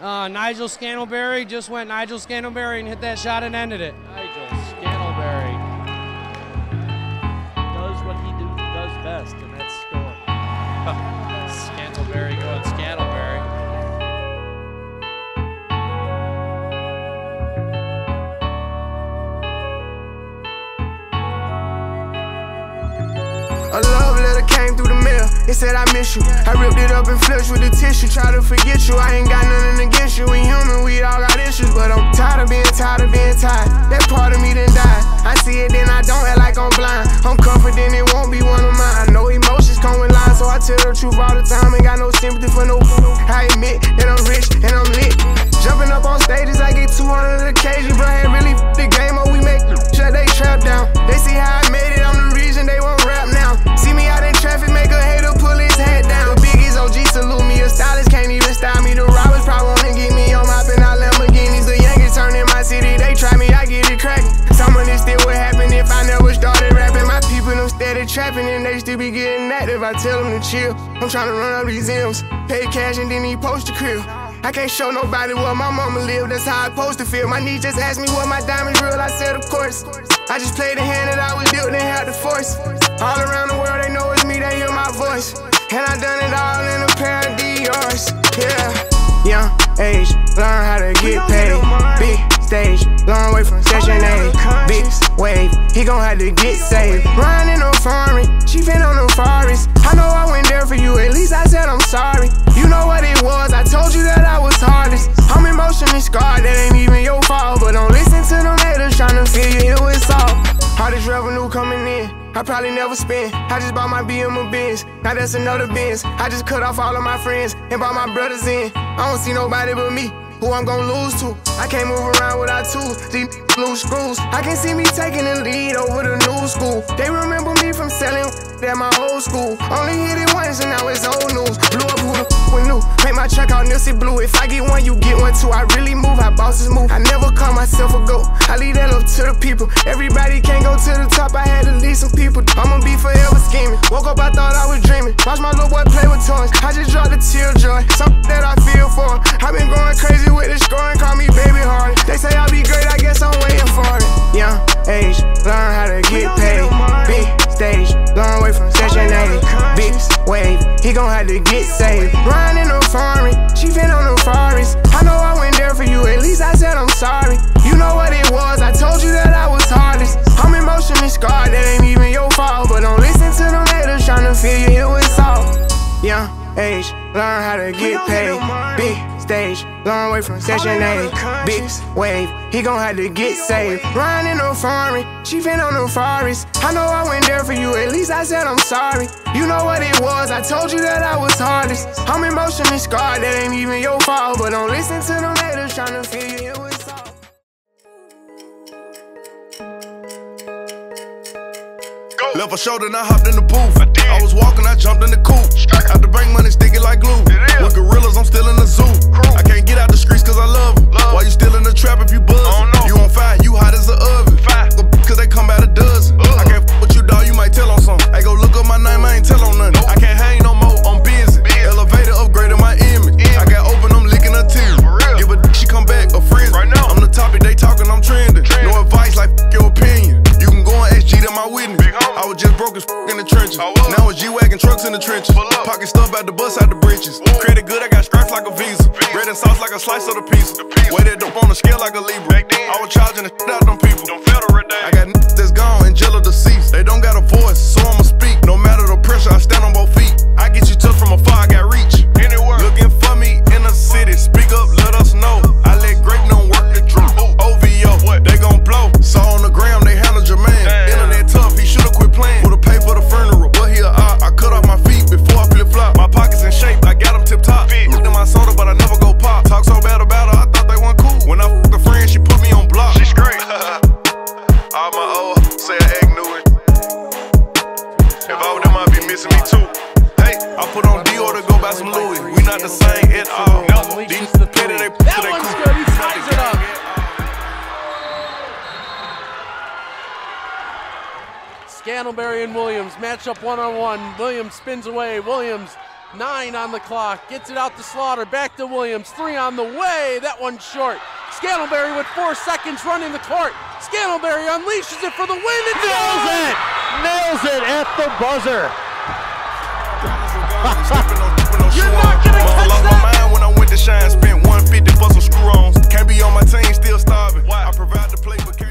Uh, Nigel Scantlebury just went Nigel Scantlebury and hit that shot and ended it. Nigel Scantlebury does what he do, does best, and that's score. Scantlebury going Scantlebury. A love letter came through the mail. It said I miss you. I ripped it up and flushed with the tissue. Try to forget you. I ain't got nothing confident it won't be one of mine. I know emotions come with lines, so I tell the truth all the time. Ain't got no sympathy for no. I admit that I'm rich and I'm lit. Jumping up on stages, I get 200 occasions. Bro, ain't really active. I tell them to chill. I'm trying to run up these M's. Pay cash and then he post the crib. I can't show nobody where my mama live, that's how I supposed to feel. My niece just asked me what my diamonds real, I said of course. I just played the hand that I was dealt and had the force. All around the world they know it's me, they hear my voice. And I done it all in a pair of Dior's, yeah. Young age, learn how to get paid. Big stage, long way from session A. Big wave, he gon' have to get saved. Riding on foreign, chiefin' on the forest. I know I went there for you, at least I said I'm sorry. You know what it was, I told you that I was hardest. I'm emotionally scarred, that ain't even your fault. But don't listen to them haters tryna feel you here with salt. All this revenue coming in. I probably never spend. I just bought my BM a Benz. Now that's another Benz. I just cut off all of my friends and bought my brothers in. I don't see nobody but me. Who I'm gon' lose to? I can't move around without tools. These blue screws. I can see me taking the lead over the new school. They remember me from selling at my old school. Only hit it once and now it's old news. Blew up who the we knew. Make my track out Nipsey Blue. If I get one, you get one too. I really move how bosses move. I never call myself a goat. I leave that up to the people. Everybody can't go to the top. I had to lead some people. I'ma be forever scheming. Woke up, I thought I was dreaming. Watch my little boy play with toys. I just dropped a tear joy. Something that I feel for. I've been wave, he gon' have to get saved. Riding on foreign, chiefin' on the forest. I know I went there for you, at least I said I'm sorry. You know what it was, I told you that I was hardest. I'm emotionally scarred, that ain't even your fault. But don't listen to them haters tryna feel you here with salt. Young age, learn how to get paid. Stage, long way from session A. Big wave, he gon' have to get saved. Riding on foreign, chiefin' on the forest. I know I went there for you, at least I said I'm sorry. You know what it was, I told you that I was hardest. I'm emotionally scarred, that ain't even your fault. But don't listen to them haters tryna feel you Left a shoulder and I hopped in the booth. I, was walking, I jumped in the coupe. Had to bank money sticking like glue. With gorillas, I'm still in the zoo. Trucks in the trenches. Pocket stuff out the bus out the britches. Credit good, I got stripes like a visa. Bread and sauce like a slice of the pizza. Weighted up on the scale like a Libra. I was charging the shit out them people. I got niggas that's gone and jello deceased. They don't got a voice, so I'ma speak. Me too. Hey, I put on Dior to go buy some Louis. We not the same at all. These petty, they That one's cool. good. He ties it up. Scantlebury and Williams match up one on one. Williams spins away. Williams Nine on the clock. Gets it out to Slaughter. Back to Williams. Three on the way. That one's short. Scantlebury with four seconds running the court. Scantlebury unleashes it for the win and Nails it! Nails it at the buzzer. You're my mind when I went to shine. Spent 150 for some screw-ons. Can't be on my team, still starving. I provide the play, but can't.